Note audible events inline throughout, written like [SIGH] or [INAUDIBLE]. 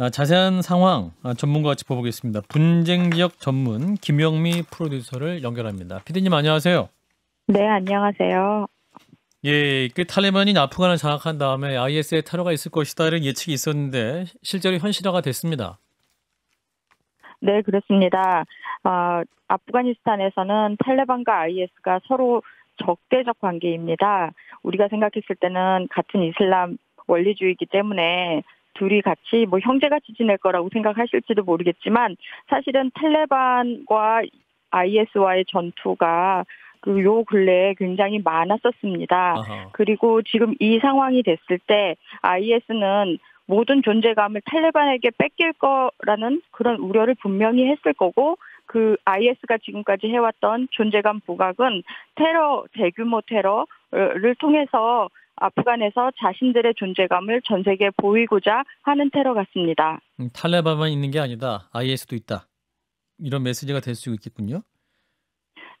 아, 자세한 상황 아, 전문가와 짚어보겠습니다. 분쟁 지역 전문 김영미 프로듀서를 연결합니다. 피디님 안녕하세요. 네, 안녕하세요. 예, 그 탈레반이 아프간을 장악한 다음에 IS의 테러가 있을 것이다 이런 예측이 있었는데 실제로 현실화가 됐습니다. 네, 그렇습니다. 어, 아프가니스탄에서는 탈레반과 IS가 서로 적대적 관계입니다. 우리가 생각했을 때는 같은 이슬람 원리주의이기 때문에 둘이 같이 뭐 형제같이 지낼 거라고 생각하실지도 모르겠지만 사실은 탈레반과 IS와의 전투가 그 요 근래에 굉장히 많았었습니다. 아하. 그리고 지금 이 상황이 됐을 때 IS는 모든 존재감을 탈레반에게 뺏길 거라는 그런 우려를 분명히 했을 거고 그 IS가 지금까지 해왔던 존재감 부각은 테러 대규모 테러를 통해서 아프간에서 자신들의 존재감을 전 세계에 보이고자 하는 테러 같습니다. 음, 탈레반만 있는 게 아니다. IS도 있다. 이런 메시지가 될 수 있겠군요.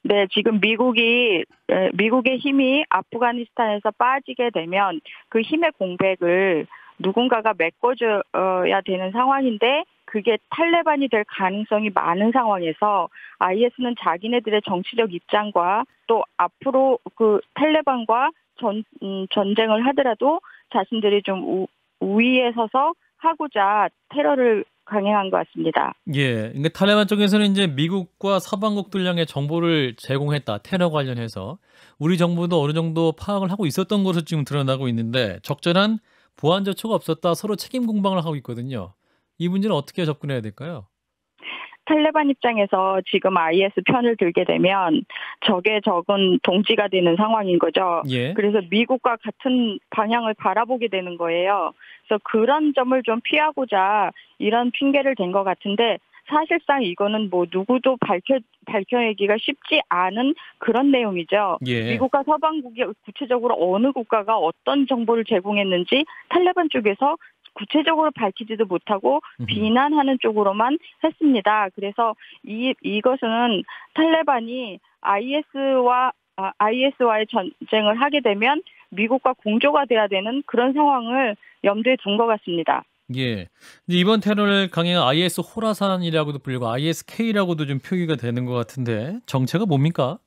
네, 지금 미국이 에, 미국의 힘이 아프가니스탄에서 빠지게 되면 그 힘의 공백을 누군가가 메꿔줘야 되는 상황인데 그게 탈레반이 될 가능성이 많은 상황에서 IS는 자기네들의 정치적 입장과 또 앞으로 그 탈레반과 전, 음, 전쟁을 하더라도 자신들이 좀 우, 우위에 서서 하고자 테러를 강행한 것 같습니다. 예, 그러니까 탈레반 쪽에서는 이제 미국과 서방국들 향해 정보를 제공했다. 테러 관련해서 우리 정부도 어느 정도 파악을 하고 있었던 것으로 지금 드러나고 있는데 적절한 보안 조처가 없었다. 서로 책임 공방을 하고 있거든요. 이 문제는 어떻게 접근해야 될까요? 탈레반 입장에서 지금 IS 편을 들게 되면 적의 적은 동지가 되는 상황인 거죠. 예. 그래서 미국과 같은 방향을 바라보게 되는 거예요. 그래서 그런 점을 좀 피하고자 이런 핑계를 댄 것 같은데 사실상 이거는 뭐 누구도 밝혀 밝혀내기가 쉽지 않은 그런 내용이죠. 예. 미국과 서방국이 구체적으로 어느 국가가 어떤 정보를 제공했는지 탈레반 쪽에서 구체적으로 밝히지도 못하고. 비난하는 쪽으로만 했습니다. 그래서 이 이것은 탈레반이 IS와 아, IS와의 전쟁을 하게 되면 미국과 공조가 돼야 되는 그런 상황을 염두에 둔 것 같습니다. 예. 이번 테러를 강행한 IS 호라산이라고도 불리고 ISK라고도 좀 표기가 되는 것 같은데 정체가 뭡니까?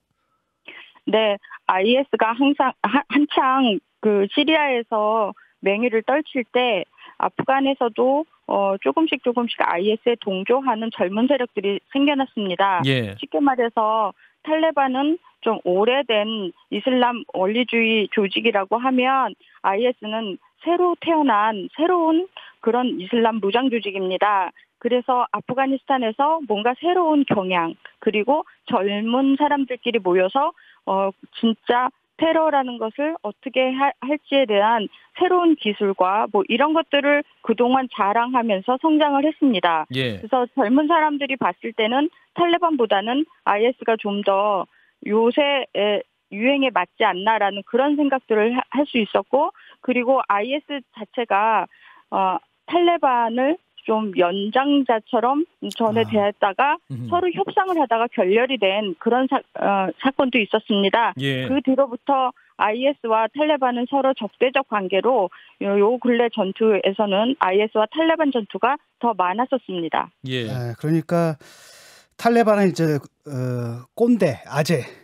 네, IS가 항상 하- 한창 그 시리아에서 맹위를 떨칠 때 아프간에서도 어 조금씩 조금씩 IS에 동조하는 젊은 세력들이 생겨났습니다. 예. 쉽게 말해서 탈레반은 좀 오래된 이슬람 원리주의 조직이라고 하면 IS는 새로 태어난 새로운 그런 이슬람 무장 조직입니다. 그래서 아프가니스탄에서 뭔가 새로운 경향 그리고 젊은 사람들끼리 모여서 어 진짜 테러라는 것을 어떻게 하- 할지에 대한 새로운 기술과 뭐 이런 것들을 그동안 자랑하면서 성장을 했습니다. 예. 그래서 젊은 사람들이 봤을 때는 탈레반보다는 IS가 좀 더 요새 유행에 맞지 않나라는 그런 생각들을 할 수 있었고 그리고 IS 자체가 어, 탈레반을 좀 연장자처럼 전에 아. 대했다가 음흠. 서로 협상을 하다가 결렬이 된 그런 사, 어, 사건도 있었습니다. 예. 그 뒤로부터 IS와 탈레반은 서로 적대적 관계로 요, 요 근래 전투에서는 IS와 탈레반 전투가 더 많았었습니다. 예. 네, 그러니까 탈레반은 이제 어, 꼰대, 아재.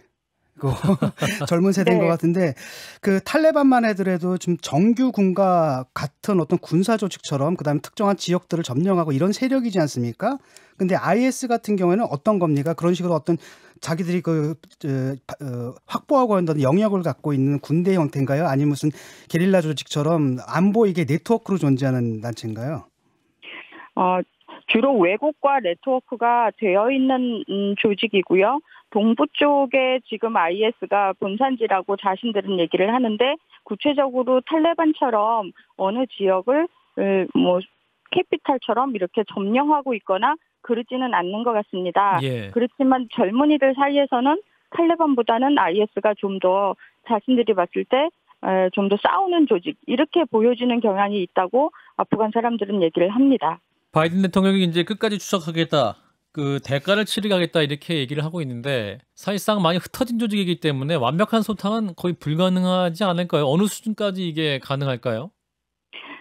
그 [LAUGHS] 젊은 세대인 네. 것 같은데 그 탈레반만 해더라도 좀 정규 군과 같은 어떤 군사 조직처럼 그다음에 특정한 지역들을 점령하고 이런 세력이지 않습니까? 근데 IS 같은 경우에는 어떤 겁니까? 그런 식으로 어떤 자기들이 그 어, 어, 확보하고 있는 영역을 갖고 있는 군대 형태인가요? 아니면 무슨 게릴라 조직처럼 안 보이게 네트워크로 존재하는 단체인가요? 어, 주로 외국과 네트워크가 되어 있는 음, 조직이고요. 동부 쪽에 지금 IS가 본산지라고 자신들은 얘기를 하는데 구체적으로 탈레반처럼 어느 지역을 으, 뭐 캐피탈처럼 이렇게 점령하고 있거나 그러지는 않는 것 같습니다. 예. 그렇지만 젊은이들 사이에서는 탈레반보다는 IS가 좀 더 자신들이 봤을 때 좀 더 싸우는 조직 이렇게 보여지는 경향이 있다고 아프간 사람들은 얘기를 합니다. 바이든 대통령이 이제 끝까지 추적하겠다. 그 대가를 치르겠다 이렇게 얘기를 하고 있는데 사실상 많이 흩어진 조직이기 때문에 완벽한 소탕은 거의 불가능하지 않을까요? 어느 수준까지 이게 가능할까요?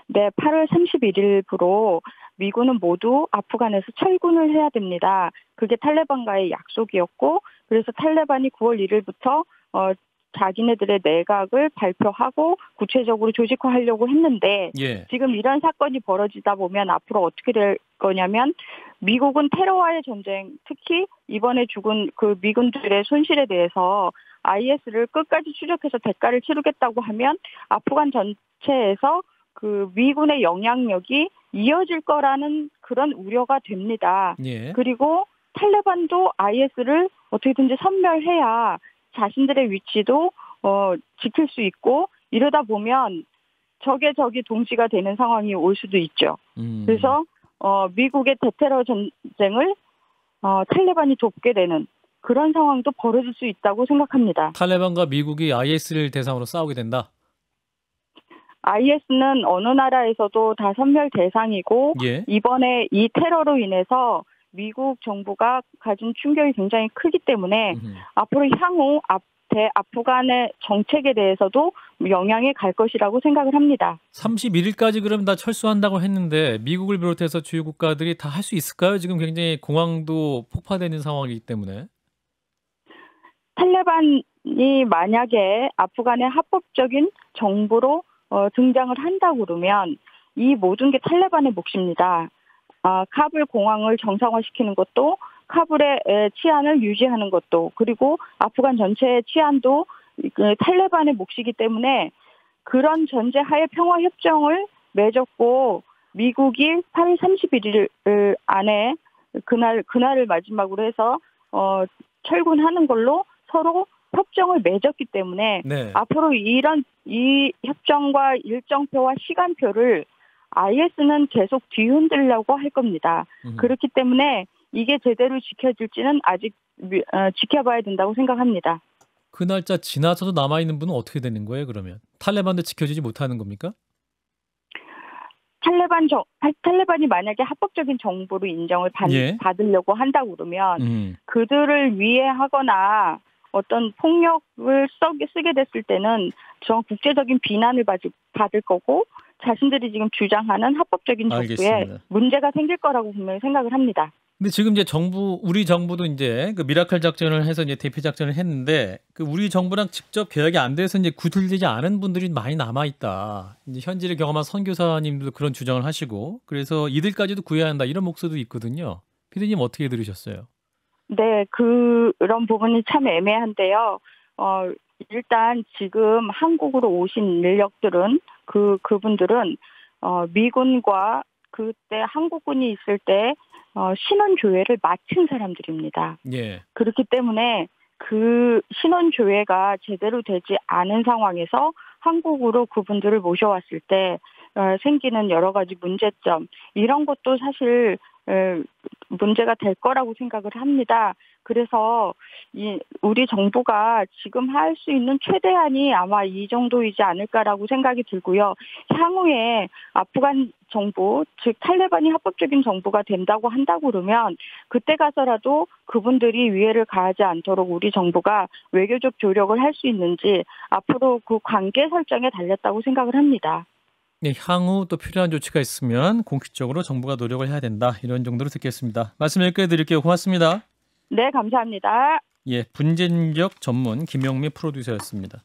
네, 8월 31일부로 미군은 모두 아프간에서 철군을 해야 됩니다. 그게 탈레반과의 약속이었고, 그래서 탈레반이 9월 1일부터 어, 자기네들의 내각을 발표하고 구체적으로 조직화하려고 했는데 예. 지금 이런 사건이 벌어지다 보면 앞으로 어떻게 될 거냐면 미국은 테러와의 전쟁, 특히 이번에 죽은 그 미군들의 손실에 대해서 IS를 끝까지 추적해서 대가를 치르겠다고 하면 아프간 전체에서 그 미군의 영향력이 이어질 거라는 그런 우려가 됩니다. 예. 그리고 탈레반도 IS를 어떻게든지 섬멸해야 자신들의 위치도 어, 지킬 수 있고 이러다 보면 적의 적이 동시가 되는 상황이 올 수도 있죠. 음. 그래서 어, 미국의 대테러 전쟁을 어, 탈레반이 돕게 되는 그런 상황도 벌어질 수 있다고 생각합니다. 탈레반과 미국이 IS를 대상으로 싸우게 된다. IS는 어느 나라에서도 다 선멸 대상이고 예. 이번에 이 테러로 인해서 미국 정부가 가진 충격이 굉장히 크기 때문에 음흠. 앞으로 향후 앞에 아프간의 정책에 대해서도 영향이 갈 것이라고 생각을 합니다. 31일까지 그럼 다 철수한다고 했는데 미국을 비롯해서 주요 국가들이 다 할 수 있을까요? 지금 굉장히 공항도 폭파되는 상황이기 때문에. 탈레반이 만약에 아프간의 합법적인 정부로 어, 등장을 한다 그러면 이 모든 게 탈레반의 몫입니다. 아, 카불 공항을 정상화시키는 것도 카불의 에, 치안을 유지하는 것도 그리고 아프간 전체의 치안도 그 탈레반의 몫이기 때문에 그런 전제 하에 평화 협정을 맺었고 미국이 8월 31일 안에 그날 그날을 마지막으로 해서 어, 철군하는 걸로 서로 협정을 맺었기 때문에 네. 앞으로 이런 이 협정과 일정표와 시간표를 IS는 계속 뒤흔들려고 할 겁니다. 음. 그렇기 때문에 이게 제대로 지켜질지는 아직 미- 어, 지켜봐야 된다고 생각합니다. 그 날짜 지나서도 남아 있는 분은 어떻게 되는 거예요? 그러면 탈레반도 지켜주지 못하는 겁니까? 탈레반 정, 탈레반이 만약에 합법적인 정부로 인정을 받, 예. 받으려고 한다 그러면 음. 그들을 위해하거나 어떤 폭력을 써, 쓰게 됐을 때는 저 국제적인 비난을 받을, 받을 거고 자신들이 지금 주장하는 합법적인 정부에 알겠습니다. 문제가 생길 거라고 분명히 생각을 합니다. 근데 지금 이제 정부 우리 정부도 이제 그 미라클 작전을 해서 이제 대피 작전을 했는데 그 우리 정부랑 직접 계약이 안 돼서 이제 구출되지 않은 분들이 많이 남아 있다. 이제 현지를 경험한 선교사님도 그런 주장을 하시고 그래서 이들까지도 구해야 한다 이런 목소리도 있거든요. 피디님 어떻게 들으셨어요? 네, 그런 부분이 참 애매한데요. 어, 일단 지금 한국으로 오신 인력들은 그 그분들은 어, 미군과 그때 한국군이 있을 때 어, 신원 조회를 마친 사람들입니다. 예. 그렇기 때문에 그 신원 조회가 제대로 되지 않은 상황에서 한국으로 그분들을 모셔왔을 때 어, 생기는 여러 가지 문제점 이런 것도 사실 에, 문제가 될 거라고 생각을 합니다. 그래서 이 우리 정부가 지금 할 수 있는 최대한이 아마 이 정도이지 않을까라고 생각이 들고요. 향후에 아프간 정부, 즉 탈레반이 합법적인 정부가 된다고 한다고 그러면 그때 가서라도 그분들이 위해를 가하지 않도록 우리 정부가 외교적 조력을 할 수 있는지 앞으로 그 관계 설정에 달렸다고 생각을 합니다. 예, 향후 또 필요한 조치가 있으면 공식적으로 정부가 노력을 해야 된다. 이런 정도로 듣겠습니다. 말씀 여기까지 드릴게요. 고맙습니다. 네, 감사합니다. 예, 분쟁력 전문 김영미 프로듀서였습니다.